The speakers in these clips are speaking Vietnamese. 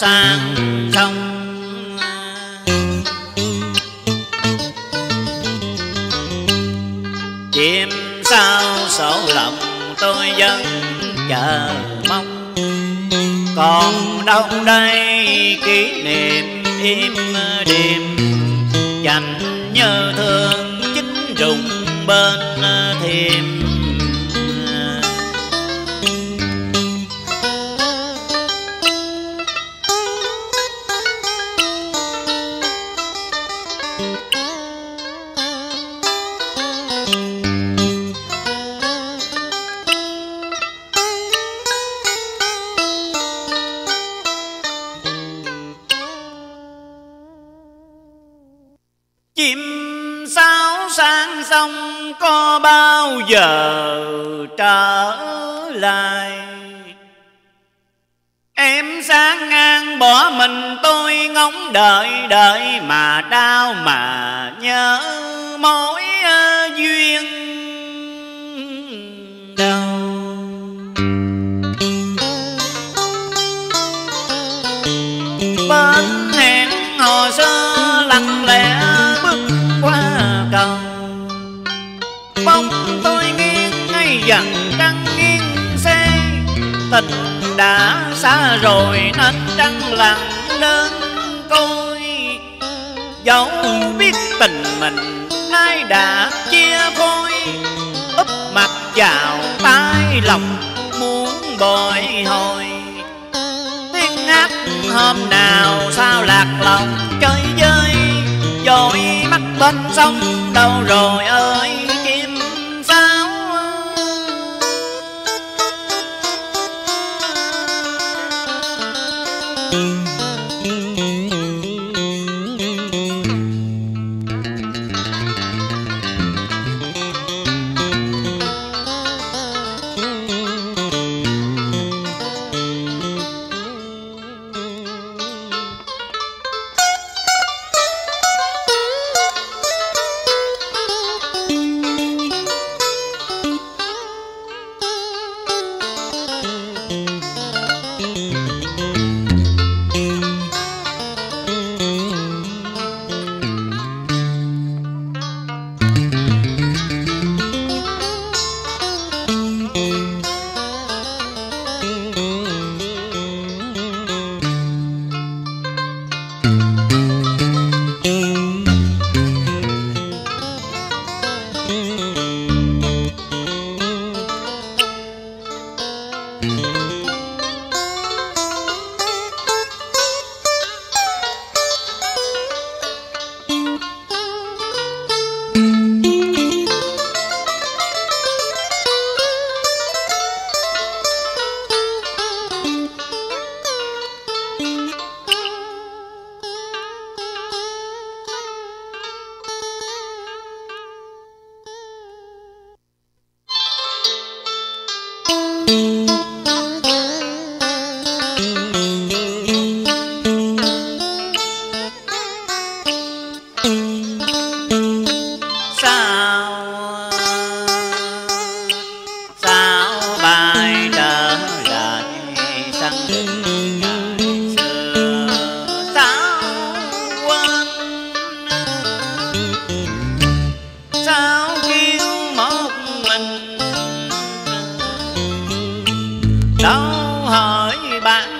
sang sông chim sao sổ lòng tôi vẫn chờ mong còn đâu đây kỷ niệm im đêm dành nhớ thương chính rụng bên thêm. Sang sông có bao giờ trở lại? Em sang ngang bỏ mình, tôi ngóng đợi đợi mà đau mà nhớ mối ờ, duyên đâu. Bên hẹn hồ xưa lặng lẽ rồi nên trăng lặng lên coi dẫu biết tình mình nay đã chia phôi úp mặt vào tay lòng muốn bồi hồi. Tiếng hát hôm nào sao lạc lòng chơi dơi dội mắt bên sông đâu rồi ơi. Ba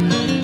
one.